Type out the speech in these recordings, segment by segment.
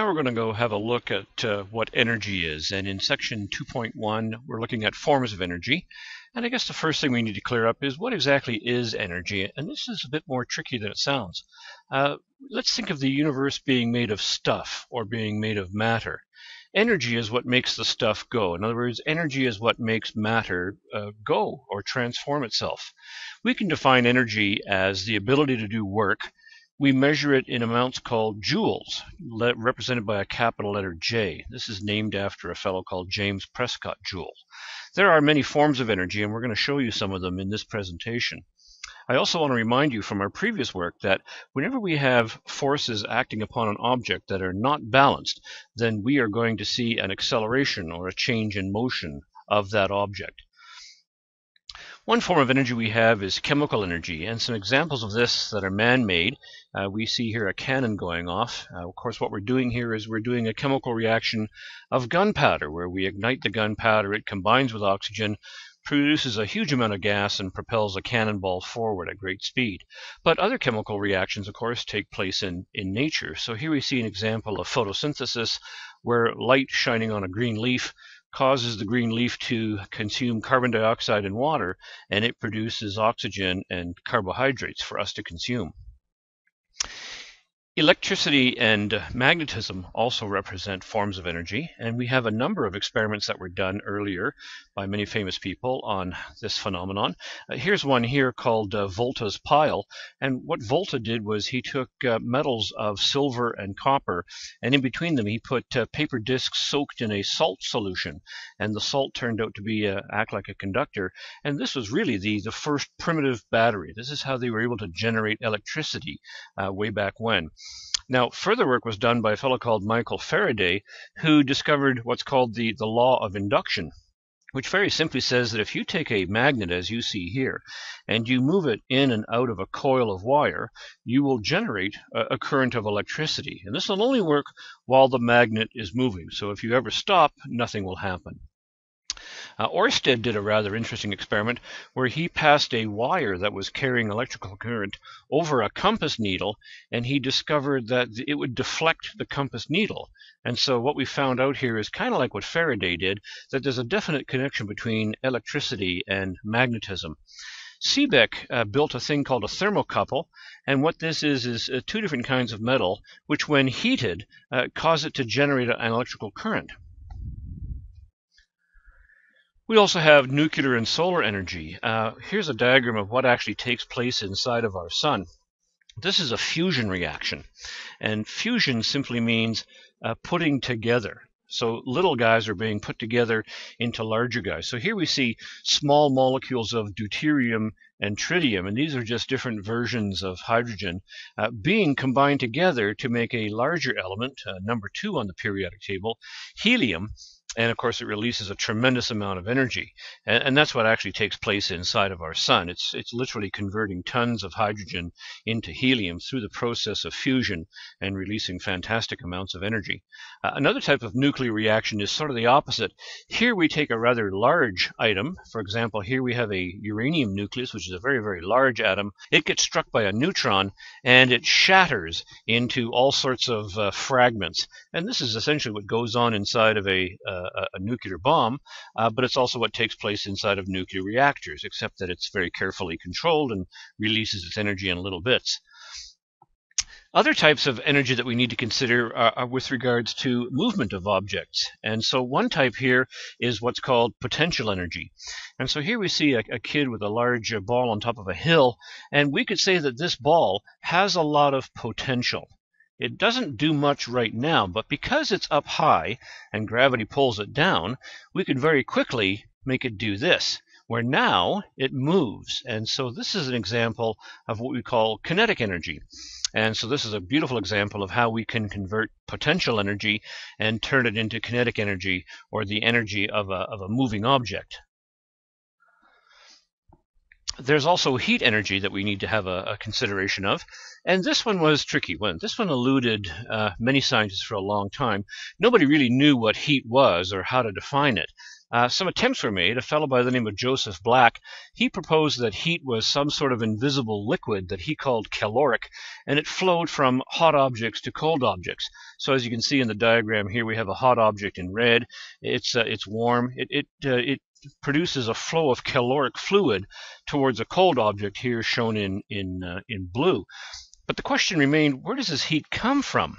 Now we're going to go have a look at uh, what energy is. And in section 2.1, we're looking at forms of energy. And I guess the first thing we need to clear up is what exactly is energy? And this is a bit more tricky than it sounds. Uh, let's think of the universe being made of stuff or being made of matter. Energy is what makes the stuff go. In other words, energy is what makes matter uh, go or transform itself. We can define energy as the ability to do work we measure it in amounts called joules, represented by a capital letter J. This is named after a fellow called James Prescott Joule. There are many forms of energy, and we're going to show you some of them in this presentation. I also want to remind you from our previous work that whenever we have forces acting upon an object that are not balanced, then we are going to see an acceleration or a change in motion of that object. One form of energy we have is chemical energy, and some examples of this that are man-made. Uh, we see here a cannon going off. Uh, of course, what we're doing here is we're doing a chemical reaction of gunpowder, where we ignite the gunpowder, it combines with oxygen, produces a huge amount of gas, and propels a cannonball forward at great speed. But other chemical reactions, of course, take place in, in nature. So here we see an example of photosynthesis, where light shining on a green leaf causes the green leaf to consume carbon dioxide and water, and it produces oxygen and carbohydrates for us to consume. Electricity and magnetism also represent forms of energy, and we have a number of experiments that were done earlier by many famous people on this phenomenon. Uh, here's one here called uh, Volta's pile, and what Volta did was he took uh, metals of silver and copper, and in between them he put uh, paper discs soaked in a salt solution, and the salt turned out to be uh, act like a conductor, and this was really the, the first primitive battery. This is how they were able to generate electricity uh, way back when. Now, further work was done by a fellow called Michael Faraday, who discovered what's called the, the law of induction, which very simply says that if you take a magnet, as you see here, and you move it in and out of a coil of wire, you will generate a, a current of electricity. And this will only work while the magnet is moving. So if you ever stop, nothing will happen. Uh, did a rather interesting experiment where he passed a wire that was carrying electrical current over a compass needle, and he discovered that it would deflect the compass needle. And so what we found out here is kind of like what Faraday did, that there's a definite connection between electricity and magnetism. Seebeck uh, built a thing called a thermocouple, and what this is is uh, two different kinds of metal, which when heated uh, cause it to generate an electrical current. We also have nuclear and solar energy. Uh, here's a diagram of what actually takes place inside of our sun. This is a fusion reaction, and fusion simply means uh, putting together. So little guys are being put together into larger guys. So here we see small molecules of deuterium and tritium, and these are just different versions of hydrogen, uh, being combined together to make a larger element, uh, number two on the periodic table, helium, and of course it releases a tremendous amount of energy. And, and, that's what actually takes place inside of our sun. It's it's literally converting tons of hydrogen into helium through the process of fusion and releasing fantastic amounts of energy. Uh, another type of nuclear reaction is sort of the opposite. Here we take a rather large item. For example here we have a uranium nucleus which is a very very large atom. It gets struck by a neutron and it shatters into all sorts of uh, fragments. And this is essentially what goes on inside of a uh, a, nuclear bomb, uh, but it's also what takes place inside of nuclear reactors, except that it's very carefully controlled and releases its energy in little bits. Other types of energy that we need to consider are, are, with regards to movement of objects. And so one type here is what's called potential energy. And so here we see a, a kid with a large ball on top of a hill, and we could say that this ball has a lot of potential. It doesn't do much right now, but because it's up high and gravity pulls it down, we can very quickly make it do this, where now it moves. And so this is an example of what we call kinetic energy. And so this is a beautiful example of how we can convert potential energy and turn it into kinetic energy or the energy of a, of a moving object. There's also heat energy that we need to have a, a consideration of. And this one was tricky one. This one eluded uh, many scientists for a long time. Nobody really knew what heat was or how to define it. Uh, some attempts were made. A fellow by the name of Joseph Black, he proposed that heat was some sort of invisible liquid that he called caloric, and it flowed from hot objects to cold objects. So as you can see in the diagram here, we have a hot object in red. It's uh, it's warm. It it uh, it produces a flow of caloric fluid towards a cold object here shown in in uh, in blue. But the question remained, where does this heat come from?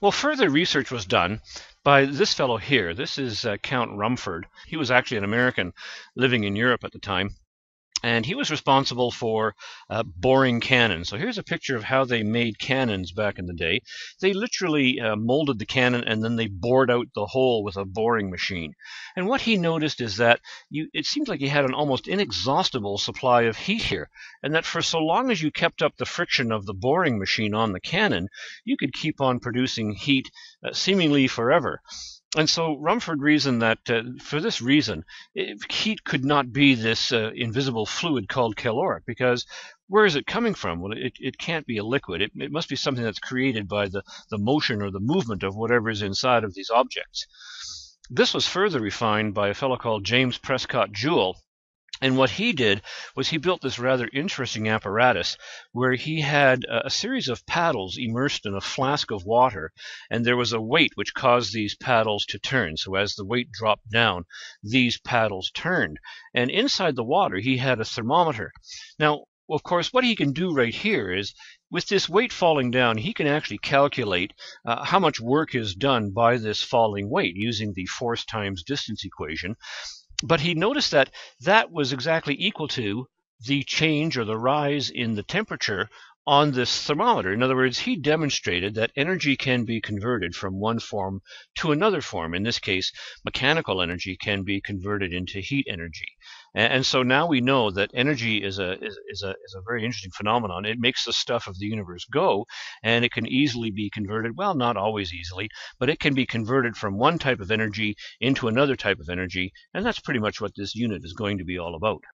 Well, further research was done by this fellow here. This is uh, Count Rumford. He was actually an American living in Europe at the time and he was responsible for uh, boring cannons. So here's a picture of how they made cannons back in the day. They literally uh, molded the cannon and then they bored out the hole with a boring machine. And what he noticed is that you, it seems like he had an almost inexhaustible supply of heat here, and that for so long as you kept up the friction of the boring machine on the cannon, you could keep on producing heat uh, seemingly forever. And so Rumford reasoned that uh, for this reason, heat could not be this uh, invisible fluid called caloric, because where is it coming from? Well, it, it can't be a liquid. It, it must be something that's created by the, the motion or the movement of whatever is inside of these objects. This was further refined by a fellow called James Prescott Joule, and what he did was he built this rather interesting apparatus where he had a series of paddles immersed in a flask of water, and there was a weight which caused these paddles to turn. So as the weight dropped down, these paddles turned. And inside the water, he had a thermometer. Now, of course, what he can do right here is with this weight falling down, he can actually calculate uh, how much work is done by this falling weight using the force times distance equation. But he noticed that that was exactly equal to the change or the rise in the temperature on this thermometer. In other words, he demonstrated that energy can be converted from one form to another form. In this case, mechanical energy can be converted into heat energy. And, and so now we know that energy is a, is, is, a, is a very interesting phenomenon. It makes the stuff of the universe go, and it can easily be converted, well, not always easily, but it can be converted from one type of energy into another type of energy, and that's pretty much what this unit is going to be all about.